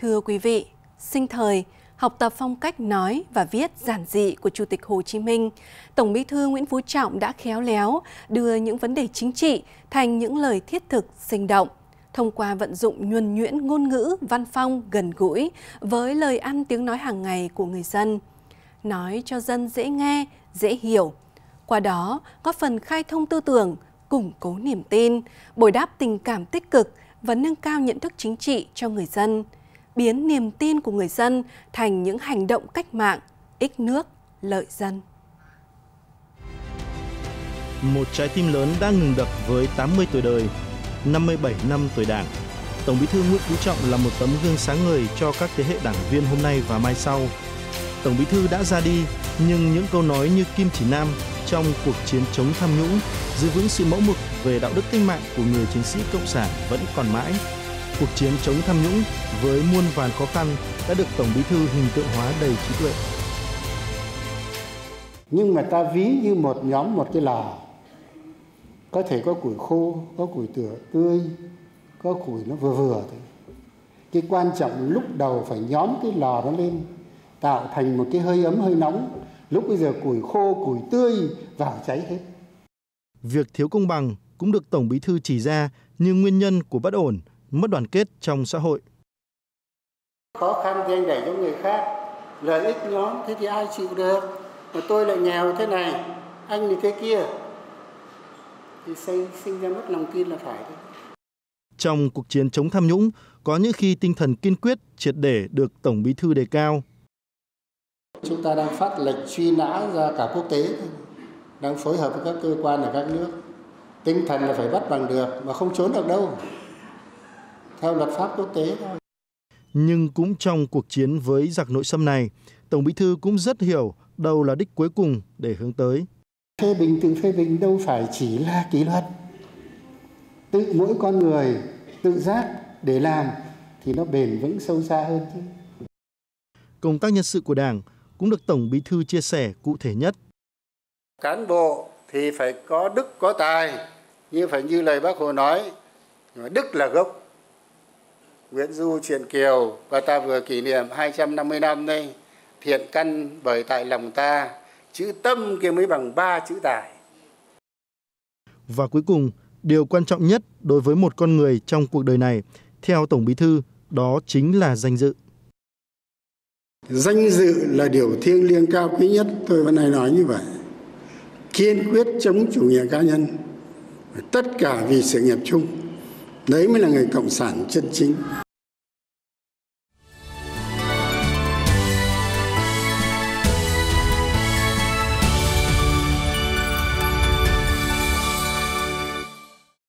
Thưa quý vị, sinh thời, học tập phong cách nói và viết giản dị của Chủ tịch Hồ Chí Minh, Tổng bí thư Nguyễn Phú Trọng đã khéo léo đưa những vấn đề chính trị thành những lời thiết thực, sinh động, thông qua vận dụng nhuần nhuyễn ngôn ngữ, văn phong gần gũi với lời ăn tiếng nói hàng ngày của người dân. Nói cho dân dễ nghe, dễ hiểu. Qua đó, góp phần khai thông tư tưởng, củng cố niềm tin, bồi đáp tình cảm tích cực và nâng cao nhận thức chính trị cho người dân – biến niềm tin của người dân thành những hành động cách mạng, ích nước, lợi dân. Một trái tim lớn đang ngừng đập với 80 tuổi đời, 57 năm tuổi đảng. Tổng bí thư Nguyễn Phú Trọng là một tấm gương sáng ngời cho các thế hệ đảng viên hôm nay và mai sau. Tổng bí thư đã ra đi, nhưng những câu nói như kim chỉ nam trong cuộc chiến chống tham nhũng, giữ vững sự mẫu mực về đạo đức cách mạng của người chiến sĩ cộng sản vẫn còn mãi cuộc chiến chống tham nhũng với muôn vàn khó khăn đã được Tổng Bí thư hình tượng hóa đầy trí tuệ. Nhưng mà ta ví như một nhóm một cái lò. Có thể có củi khô, có củi tửa tươi, có củi nó vừa vừa thôi. Cái quan trọng lúc đầu phải nhóm cái lò nó lên, tạo thành một cái hơi ấm hơi nóng. Lúc bây giờ củi khô, củi tươi vào cháy hết. Việc thiếu công bằng cũng được Tổng Bí thư chỉ ra như nguyên nhân của bất ổn mất đoàn kết trong xã hội. Khó khăn thì anh đẩy cho người khác, lợi ích nhóm thế thì ai chịu được, mà tôi lại nghèo thế này, anh thì thế kia, thì sinh, sinh ra mất lòng tin là phải đấy. Trong cuộc chiến chống tham nhũng, có những khi tinh thần kiên quyết triệt để được Tổng Bí thư đề cao. Chúng ta đang phát lệnh truy nã ra cả quốc tế, đang phối hợp với các cơ quan ở các nước. Tinh thần là phải bắt bằng được, mà không trốn được đâu theo luật pháp quốc tế thôi. Nhưng cũng trong cuộc chiến với giặc nội xâm này, Tổng Bí thư cũng rất hiểu đâu là đích cuối cùng để hướng tới. Phê bình tự phê bình đâu phải chỉ là kỷ luật. Tự mỗi con người tự giác để làm thì nó bền vững sâu xa hơn chứ. Công tác nhân sự của Đảng cũng được Tổng Bí thư chia sẻ cụ thể nhất. Cán bộ thì phải có đức có tài, như phải như lời Bác Hồ nói, đức là gốc Nguyễn Du Truyền Kiều và ta vừa kỷ niệm 250 năm đây thiện căn bởi tại lòng ta chữ tâm kia mới bằng ba chữ tài và cuối cùng điều quan trọng nhất đối với một con người trong cuộc đời này theo tổng bí thư đó chính là danh dự. Danh dự là điều thiêng liêng cao quý nhất. Tôi vẫn hay nói như vậy. Kiên quyết chống chủ nghĩa cá nhân. Tất cả vì sự nghiệp chung đấy mới là người cộng sản chân chính.